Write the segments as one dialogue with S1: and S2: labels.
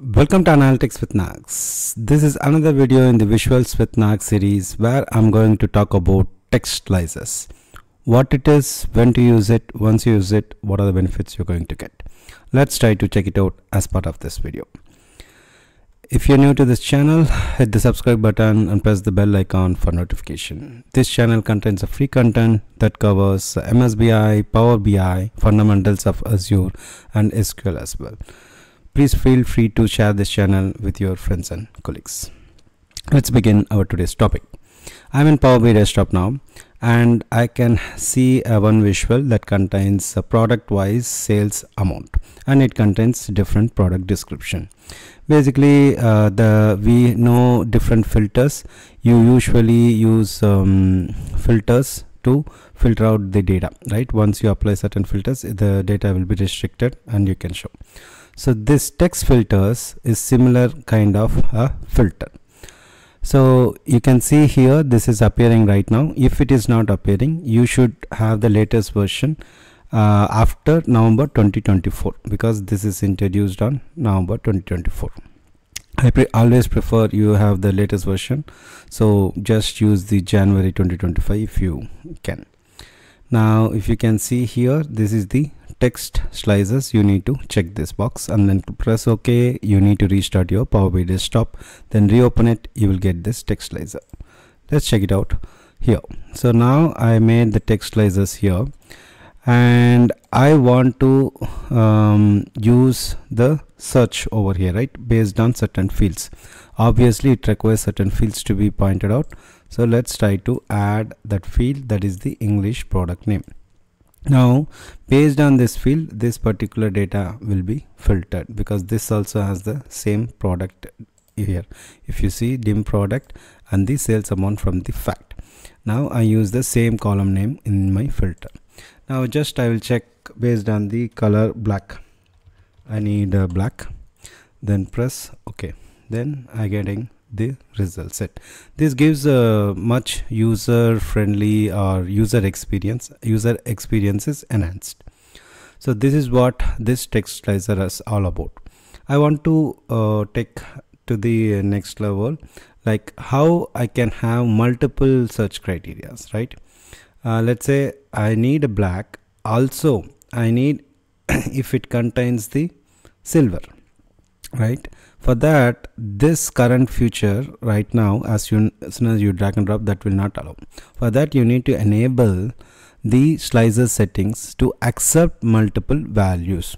S1: Welcome to Analytics with Nags. This is another video in the Visuals with Nags series where I'm going to talk about text slicers. What it is, when to use it, once you use it, what are the benefits you're going to get. Let's try to check it out as part of this video. If you're new to this channel, hit the subscribe button and press the bell icon for notification. This channel contains a free content that covers MSBI, Power BI, fundamentals of Azure and SQL as well. Please feel free to share this channel with your friends and colleagues. Let's begin our today's topic. I'm in Power BI desktop now and I can see a one visual that contains a product wise sales amount and it contains different product description basically uh, the we know different filters you usually use um, filters to filter out the data right once you apply certain filters the data will be restricted and you can show so this text filters is similar kind of a filter. So you can see here this is appearing right now. If it is not appearing you should have the latest version uh, after November 2024 because this is introduced on November 2024 I pre always prefer you have the latest version. So just use the January 2025 if you can. Now if you can see here this is the text slicers you need to check this box. And then press ok you need to restart your power bi desktop. Then reopen it you will get this text slicer. Let's check it out here. So now i made the text slicers here. And I want to um, use the search over here right? Based on certain fields. Obviously it requires certain fields to be pointed out. So let's try to add that field that is the English product name now based on this field this particular data will be filtered because this also has the same product here. If you see dim product and the sales amount from the fact. Now I use the same column name in my filter. Now just I will check based on the color black. I need black. Then press OK. Then I getting the result set. This gives a much user friendly or user experience user experience is enhanced. So this is what this text slicer is all about. I want to uh, take to the next level like how I can have multiple search criterias right? Uh, let's say I need a black. Also I need if it contains the silver right for that this current feature right now as, you, as soon as you drag and drop that will not allow. For that you need to enable the slicer settings to accept multiple values.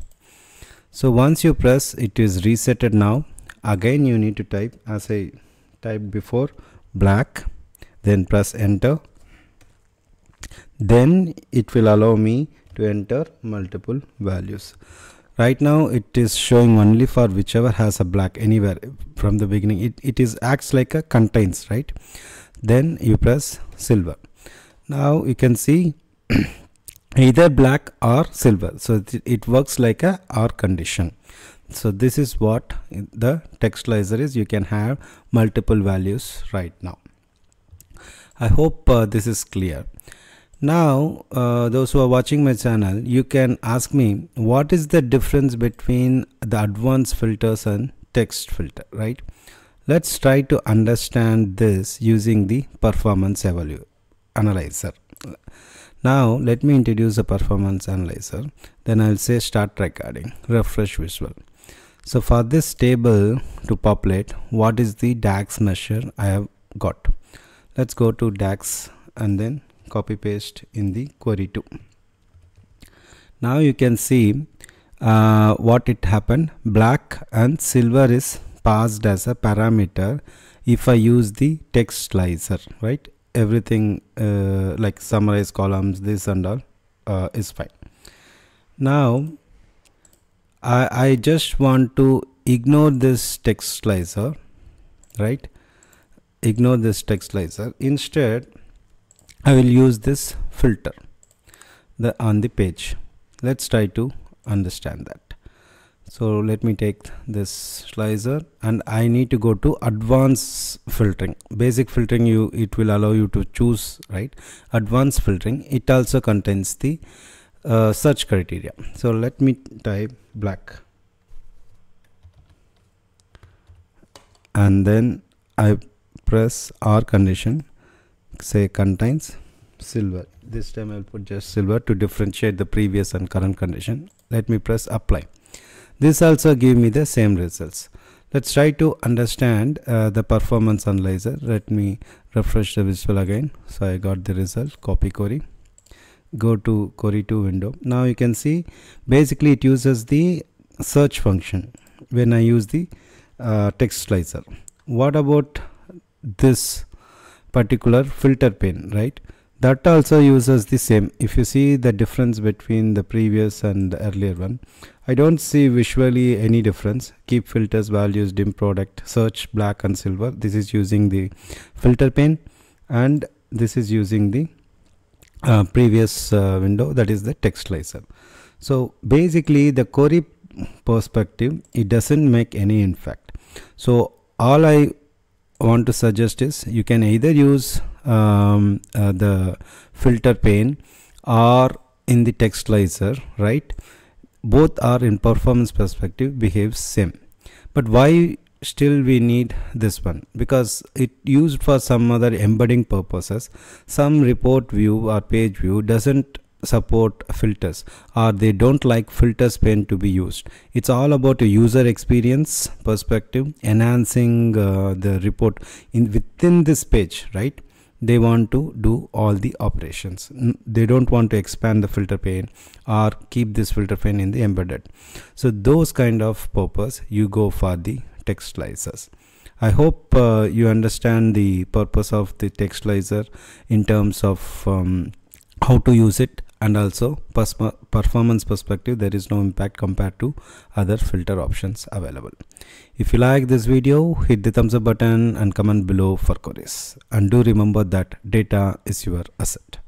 S1: So once you press it is resetted now. Again you need to type as I typed before black then press enter. Then it will allow me to enter multiple values right now it is showing only for whichever has a black anywhere from the beginning. It, it is acts like a contains right? Then you press silver. Now you can see either black or silver. So it, it works like a or condition. So this is what the text slicer is. You can have multiple values right now. I hope uh, this is clear now uh, those who are watching my channel you can ask me what is the difference between the advanced filters and text filter right? Let's try to understand this using the performance analyzer. Now let me introduce a performance analyzer. Then i'll say start recording. Refresh visual. So for this table to populate what is the dax measure i have got? Let's go to dax and then copy paste in the query 2 now you can see uh, what it happened. Black and silver is passed as a parameter if I use the text slicer right? Everything uh, like summarize columns this and all uh, is fine. Now I, I just want to ignore this text slicer right? Ignore this text slicer. Instead I will use this filter the on the page. Let's try to understand that. So let me take this slicer and I need to go to advanced filtering. Basic filtering you it will allow you to choose right? Advanced filtering it also contains the uh, search criteria. So let me type black. And then I press R condition say contains silver. This time I'll put just silver to differentiate the previous and current condition. Let me press apply. This also give me the same results. Let's try to understand uh, the performance analyzer. Let me refresh the visual again. So I got the result. Copy query. Go to query 2 window. Now you can see basically it uses the search function when I use the uh, text slicer. What about this particular filter pane right? That also uses the same. If you see the difference between the previous and the earlier one I don't see visually any difference. Keep filters values dim product search black and silver. This is using the filter pane and this is using the uh, previous uh, window that is the text slicer. So basically the query perspective it doesn't make any impact. So all I want to suggest is you can either use um, uh, the filter pane or in the text slicer right? Both are in performance perspective behave same. But why still we need this one? Because it used for some other embedding purposes. Some report view or page view doesn't support filters or they don't like filters pane to be used. It's all about a user experience perspective enhancing uh, the report in within this page right? They want to do all the operations. They don't want to expand the filter pane or keep this filter pane in the embedded. So those kind of purpose you go for the text slicers I hope uh, you understand the purpose of the text slicer in terms of um, how to use it and also performance perspective there is no impact compared to other filter options available. If you like this video hit the thumbs up button and comment below for queries. And do remember that data is your asset